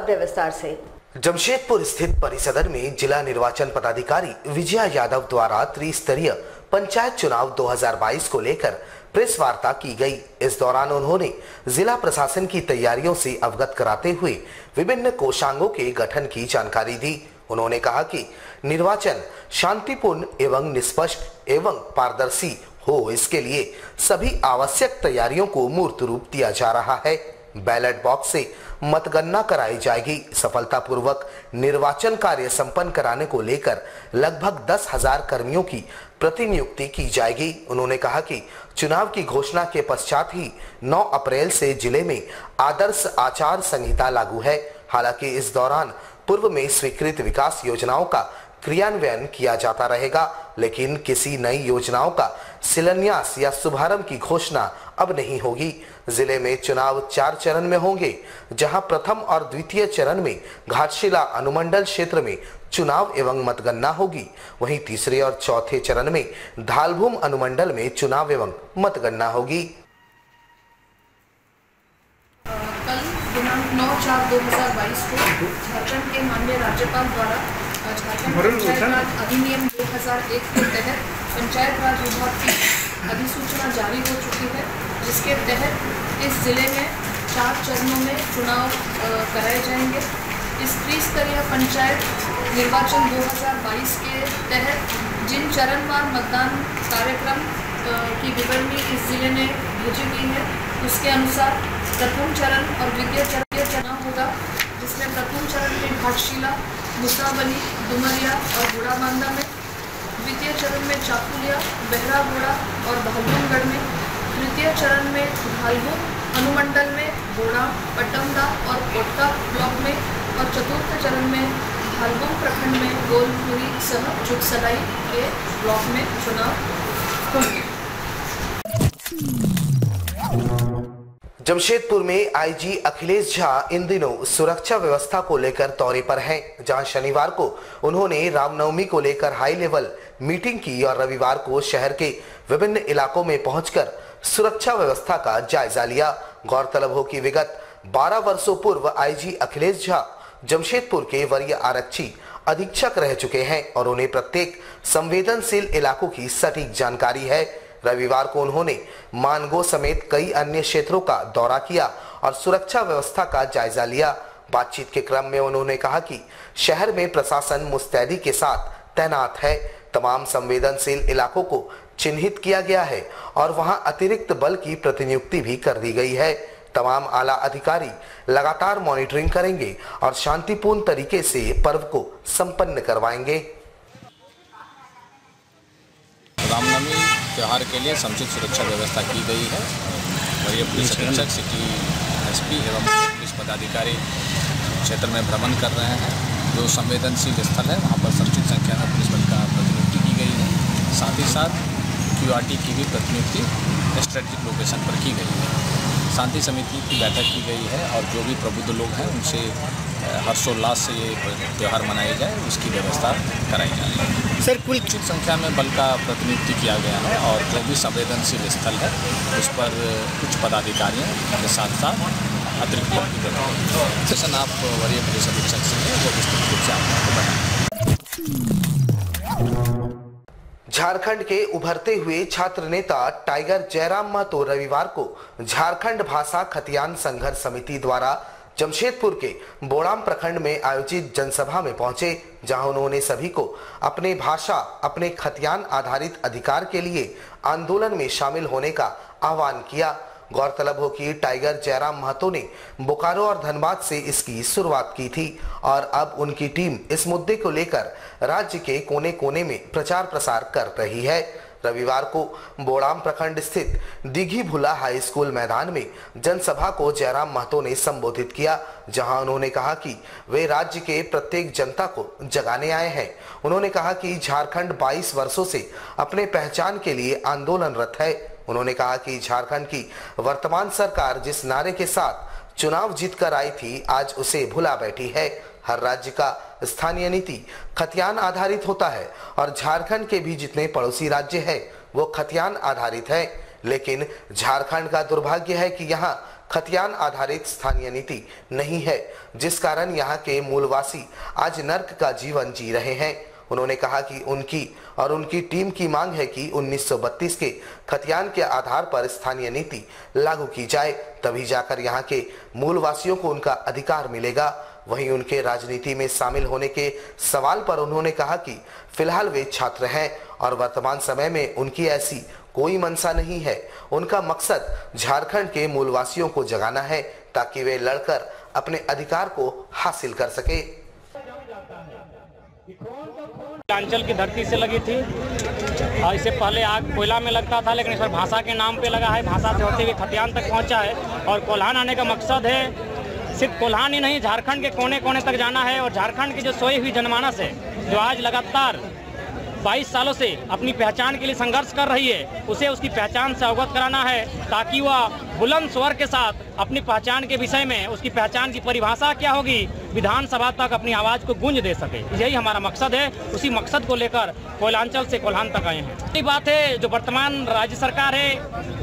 खबरें विस्तार से। जमशेदपुर स्थित परिसदन में जिला निर्वाचन पदाधिकारी विजया यादव द्वारा त्रिस्तरीय पंचायत चुनाव 2022 को लेकर प्रेस वार्ता की गई। इस दौरान उन्होंने जिला प्रशासन की तैयारियों से अवगत कराते हुए विभिन्न कोषांगों के गठन की जानकारी दी। उन्होंने कहा कि निर्वाचन शांतिपूर्ण एवं निष्पक्ष एवं पारदर्शी हो। इसके लिए सभी आवश्यक तैयारियों को मूर्त रूप दिया जा रहा है। बैलेट बॉक्स से मतगणना कराई जाएगी। सफलतापूर्वक निर्वाचन कार्य संपन्न कराने को लेकर लगभग दस हज़ार कर्मियों की प्रतिनियुक्ति की जाएगी। उन्होंने कहा कि चुनाव की घोषणा के पश्चात ही 9 अप्रैल से ज़िले में आदर्श आचार संहिता लागू है। हालाँकि इस दौरान पूर्व में स्वीकृत विकास योजनाओं का क्रियान्वयन किया जाता रहेगा, लेकिन किसी नई योजनाओं का शिलान्यास या शुभारंभ की घोषणा अब नहीं होगी। ज़िले में चुनाव चार चरण में होंगे, जहाँ प्रथम और द्वितीय चरण में घाटशिला अनुमंडल क्षेत्र में चुनाव एवं मतगणना होगी। वहीं तीसरे और चौथे चरण में धालभूम अनुमंडल में चुनाव एवं मतगणना होगी। कल दिनांक 9 चार 2022 को झारखंड के माननीय राज्यपाल द्वारा अधिनियम 2001 के तहत पंचायत राज विभाग की अधिसूचना जारी हो चुकी है जिसके तहत इस ज़िले में चार चरणों में चुनाव कराए जाएँगे। इस त्रिस्तरीय पंचायत निर्वाचन 2022 के तहत जिन चरणवार मतदान कार्यक्रम की विवरणी इस ज़िले में भेजी गई है उसके अनुसार प्रथम चरण और द्वितीय चरण चुनाव होगा जिसमें प्रथम चरण में घाटशिला मुसाबली डुमरिया और बूढ़ाबांदा में, द्वितीय चरण में चाकुलिया बहरागोड़ा और भालूगढ़ में, तृतीय चरण में भालू अनुमंडल में बोड़ा, पटमदा और कोटका ब्लॉक में और चतुर्थ चरण में भालगुम प्रखंड में गोलपुरी सह चुकसलाई के ब्लॉक में चुनाव होंगे। जमशेदपुर में आईजी अखिलेश झा इन दिनों सुरक्षा व्यवस्था को लेकर दौरे पर हैं। जहाँ शनिवार को उन्होंने रामनवमी को लेकर हाई लेवल मीटिंग की और रविवार को शहर के विभिन्न इलाकों में पहुंचकर सुरक्षा व्यवस्था का जायजा लिया। गौरतलब हो कि विगत 12 वर्षों पूर्व आईजी अखिलेश झा जमशेदपुर के वरीय आरक्षी अधीक्षक रह चुके हैं और उन्हें प्रत्येक संवेदनशील इलाकों की सटीक जानकारी है। रविवार को उन्होंने मानगो समेत कई अन्य क्षेत्रों का दौरा किया और सुरक्षा व्यवस्था का जायजा लिया। बातचीत के क्रम में उन्होंने कहा कि शहर में प्रशासन मुस्तैदी के साथ तैनात है। तमाम संवेदनशील इलाकों को चिन्हित किया गया है और वहाँ अतिरिक्त बल की प्रतिनियुक्ति भी कर दी गई है। तमाम आला अधिकारी लगातार मॉनिटरिंग करेंगे और शांतिपूर्ण तरीके से पर्व को संपन्न करवाएँगे रामनवमी त्यौहार के लिए समुचित सुरक्षा व्यवस्था की गई है। वरीय पुलिस अधीक्षक सिटी एसपी एवं पुलिस पदाधिकारी क्षेत्र में भ्रमण कर रहे हैं। जो संवेदनशील स्थल है वहाँ पर समुचित संख्या में पुलिस बल का प्रतिनियुक्ति की गई है। साथ ही साथ क्यूआरटी की भी प्रतिनियुक्ति स्ट्रेटजिक लोकेशन पर की गई है। शांति समिति की बैठक की गई है और जो भी प्रबुद्ध लोग हैं उनसे हर्षोल्लास से ये त्यौहार मनाया जाए उसकी व्यवस्था कराई जा रही है सर कुल उचित संख्या में बल का प्रतिनियुक्ति किया गया है और जो भी संवेदनशील स्थल है उस पर कुछ पदाधिकारियों के साथ साथ अतिरिक्त बल की प्रतिनियुक्ति सेशन आप वरीय पुलिस अधीक्षक से हैं, वो विस्तृत रूप से आपको बताएँगे झारखंड के उभरते हुए छात्र नेता टाइगर जयराम महतो रविवार को झारखंड भाषा खतियान संघर्ष समिति द्वारा जमशेदपुर के बोड़ाम प्रखंड में आयोजित जनसभा में पहुँचे, जहाँ उन्होंने सभी को अपने भाषा, अपने खतियान आधारित अधिकार के लिए आंदोलन में शामिल होने का आह्वान किया। गौरतलब हो कि टाइगर जयराम महतो ने बोकारो और धनबाद से इसकी शुरुआत की थी और अब उनकी टीम इस मुद्दे को लेकर राज्य के कोने कोने में प्रचार प्रसार कर रही है। रविवार को बोड़ाम प्रखंड स्थित दिघी भुला हाई स्कूल मैदान में जनसभा को जयराम महतो ने संबोधित किया, जहाँ उन्होंने कहा कि वे राज्य के प्रत्येक जनता को जगाने आए हैं। उन्होंने कहा कि झारखंड 22 वर्षों से अपने पहचान के लिए आंदोलनरत है। उन्होंने कहा कि झारखंड की वर्तमान सरकार जिस नारे के साथ चुनाव जीतकर आई थी, आज उसे भुला बैठी है। हर राज्य का स्थानीय नीति खतियान आधारित होता है और झारखंड के भी जितने पड़ोसी राज्य हैं, वो खतियान आधारित है। लेकिन झारखंड का दुर्भाग्य है कि यहाँ खतियान आधारित स्थानीय नीति नहीं है, जिस कारण यहाँ के मूलवासी आज नर्क का जीवन जी रहे हैं। उन्होंने कहा कि उनकी और उनकी टीम की मांग है कि 1932 के खतियान के आधार पर स्थानीय नीति लागू की जाए, तभी जाकर यहाँ के मूलवासियों को उनका अधिकार मिलेगा। वहीं उनके राजनीति में शामिल होने के सवाल पर उन्होंने कहा कि फ़िलहाल वे छात्र हैं और वर्तमान समय में उनकी ऐसी कोई मंशा नहीं है। उनका मकसद झारखंड के मूलवासियों को जगाना है ताकि वे लड़कर अपने अधिकार को हासिल कर सके। अंचल की धरती से लगी थी। और इससे पहले आग कोयला में लगता था, लेकिन इस पर भाषा के नाम पे लगा है। भाषा से होते हुए खतियान तक पहुँचा है और कोल्हान आने का मकसद है। सिर्फ़ कोल्हान ही नहीं, झारखंड के कोने कोने तक जाना है और झारखंड की जो सोई हुई जनमानस है, जो आज लगातार 22 सालों से अपनी पहचान के लिए संघर्ष कर रही है, उसे उसकी पहचान से अवगत कराना है ताकि वह बुलंद स्वर के साथ अपनी पहचान के विषय में, उसकी पहचान की परिभाषा क्या होगी, विधानसभा तक अपनी आवाज़ को गूंज दे सके। यही हमारा मकसद है, उसी मकसद को लेकर कोयलांचल से कोल्हान तक आए हैं। यही बात है, जो वर्तमान राज्य सरकार है,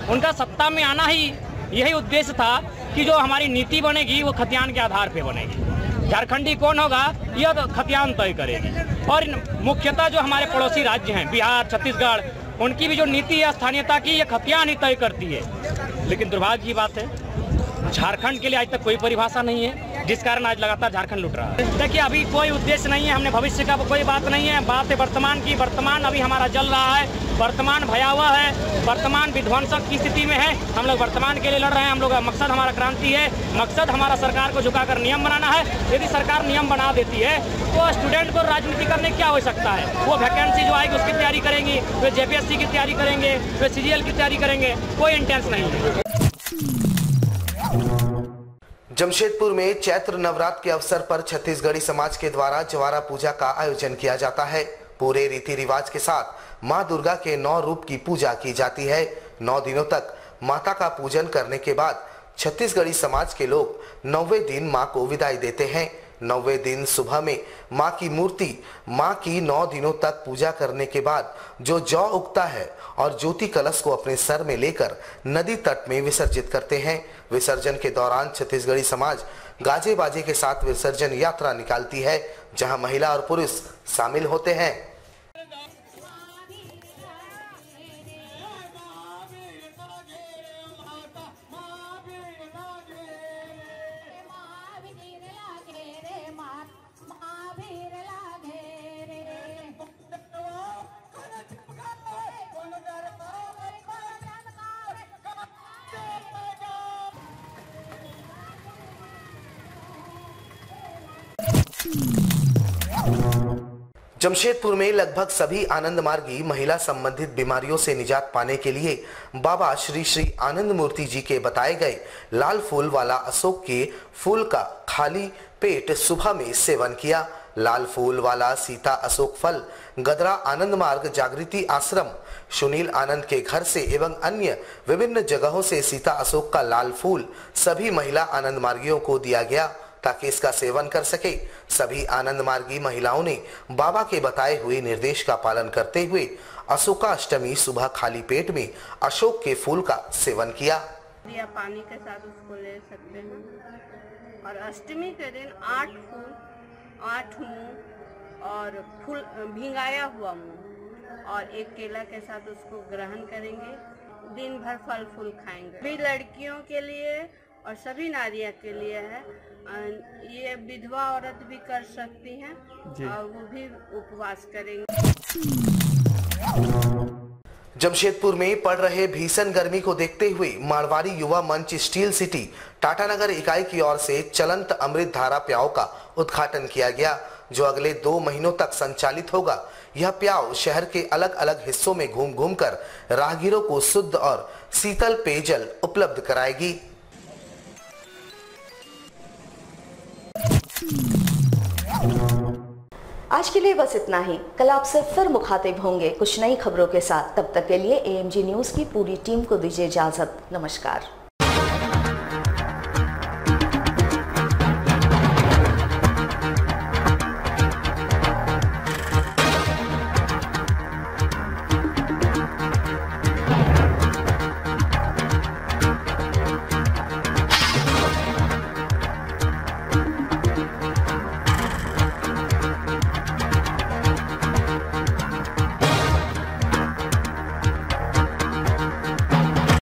उनका सत्ता में आना ही यही उद्देश्य था कि जो हमारी नीति बनेगी, वो खतियान के आधार पे बनेगी। झारखंडी कौन होगा यह तो खतियान तय करेगी। और मुख्यतः जो हमारे पड़ोसी राज्य हैं, बिहार, छत्तीसगढ़, उनकी भी जो नीति है स्थानीयता की, ये खतियान ही तय करती है। लेकिन दुर्भाग्य की बात है, झारखंड के लिए आज तक कोई परिभाषा नहीं है। जिस कारण आज लगातार झारखंड लुट रहा है। देखिए, अभी कोई उद्देश्य नहीं है, हमने भविष्य का कोई बात नहीं है। बात है वर्तमान की। वर्तमान अभी हमारा जल रहा है, वर्तमान भयावह है, वर्तमान विध्वंसक की स्थिति में है। हम लोग वर्तमान के लिए लड़ रहे हैं। हम लोग मकसद हमारा क्रांति है। मकसद हमारा सरकार को झुकाकर नियम बनाना है। यदि सरकार नियम बना देती है तो स्टूडेंट को राजनीति करने क्या हो सकता है? वो वैकेंसी जो आएगी, उसकी तैयारी करेंगी वे जेपीएससी की तैयारी करेंगे वे सीजीएल की तैयारी करेंगे, कोई इंटेंस नहीं है। जमशेदपुर में चैत्र नवरात्र के अवसर पर छत्तीसगढ़ी समाज के द्वारा जवारा पूजा का आयोजन किया जाता है। पूरे रीति रिवाज के साथ माँ दुर्गा के नौ रूप की पूजा की जाती है। नौ दिनों तक माता का पूजन करने के बाद छत्तीसगढ़ी समाज के लोग नौवे दिन माँ को विदाई देते हैं। नौवे दिन सुबह में माँ की मूर्ति, माँ की नौ दिनों तक पूजा करने के बाद जो जौ उगता है और ज्योति कलश को अपने सर में लेकर नदी तट में विसर्जित करते हैं। विसर्जन के दौरान छत्तीसगढ़ी समाज गाजे बाजे के साथ विसर्जन यात्रा निकालती है, जहाँ महिला और पुरुष शामिल होते हैं। जमशेदपुर में लगभग सभी आनंद मार्गी महिला संबंधित बीमारियों से निजात पाने के लिए बाबा श्री श्री आनंद मूर्ति जी के बताए गए लाल फूल वाला अशोक के फूल का खाली पेट सुबह में सेवन किया। लाल फूल वाला सीता अशोक फल, गदरा आनंद मार्ग, जागृति आश्रम, सुनील आनंद के घर से एवं अन्य विभिन्न जगहों से सीता अशोक का लाल फूल सभी महिला आनंद मार्गियों को दिया गया। ताकि इसका सेवन कर सके। सभी आनंद मार्गी महिलाओं ने बाबा के बताए हुए निर्देश का पालन करते हुए अशोका अष्टमी सुबह खाली पेट में अशोक के फूल का सेवन किया। या पानी के साथ उसको ले सकते हैं। और अष्टमी के दिन आठ फूल, आठ मुँह और फूल भिंगाया हुआ मुँह। और एक केला के साथ उसको ग्रहण करेंगे। दिन भर फल फूल खाएँगे। भी लड़कियों के लिए और सभी नारिया के लिए है। ये विधवा औरत भी कर सकती हैं और वो भी उपवास करेंगे। जमशेदपुर में पड़ रहे भीषण गर्मी को देखते हुए मारवाड़ी युवा मंच स्टील सिटी टाटानगर इकाई की ओर से चलंत अमृत धारा प्याव का उद्घाटन किया गया जो अगले दो महीनों तक संचालित होगा। यह प्याव शहर के अलग अलग हिस्सों में घूम घूम कर राहगीरों को शुद्ध और शीतल पेयजल उपलब्ध कराएगी। आज के लिए बस इतना ही। कल आप सिर्फ़ फिर मुखातिब होंगे कुछ नई खबरों के साथ। तब तक के लिए एएमजी न्यूज़ की पूरी टीम को दीजिए इजाज़त। नमस्कार।